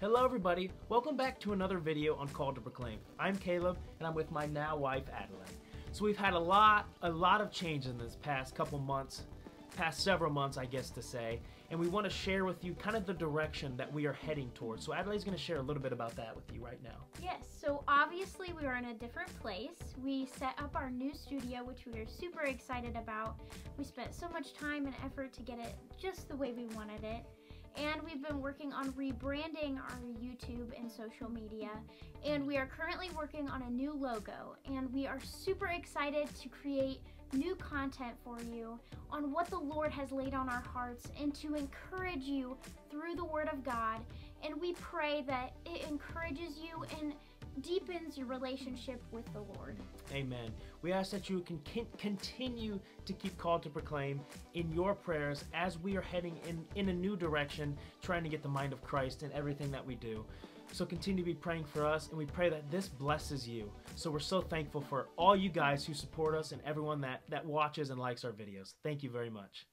Hello everybody, welcome back to another video on Called to Proclaim. I'm Caleb and I'm with my now wife Adeline. So we've had a lot, a lot of change in this past couple months, past several months I guess to say, and we want to share with you kind of the direction that we are heading towards. So Adelaide's going to share a little bit about that with you right now. Yes, so obviously we are in a different place. We set up our new studio, which we are super excited about. We spent so much time and effort to get it just the way we wanted it and we've been working on rebranding our YouTube and social media. And we are currently working on a new logo, and we are super excited to create new content for you on what the Lord has laid on our hearts and to encourage you through the Word of God. And we pray that it encourages you and deepens your relationship with the Lord. Amen. We ask that you can continue to keep called to proclaim in your prayers as we are heading in, in a new direction, trying to get the mind of Christ in everything that we do. So continue to be praying for us, and we pray that this blesses you. So we're so thankful for all you guys who support us and everyone that, that watches and likes our videos. Thank you very much.